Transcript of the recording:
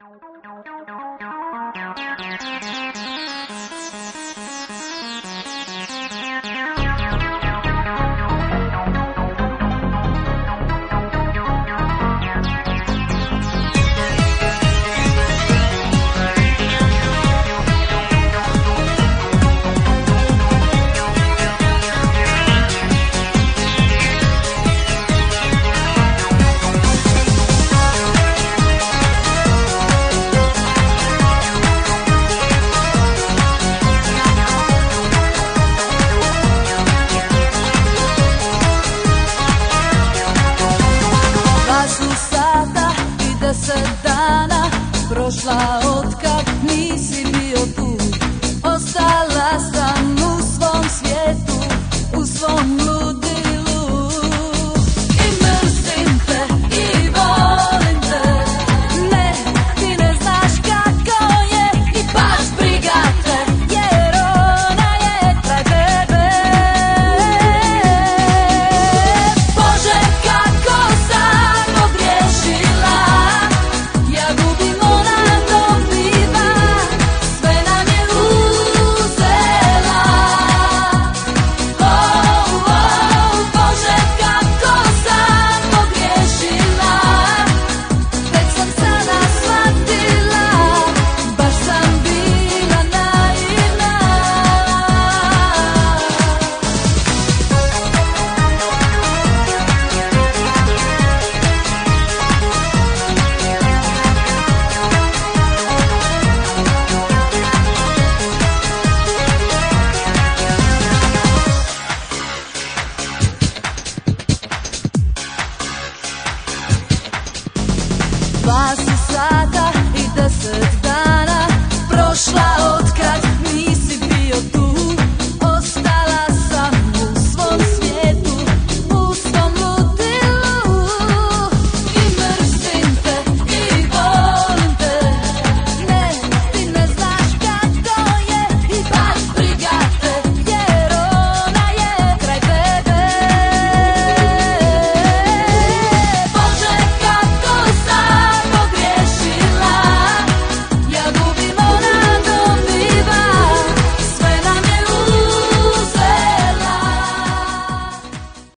Dana prošla od kad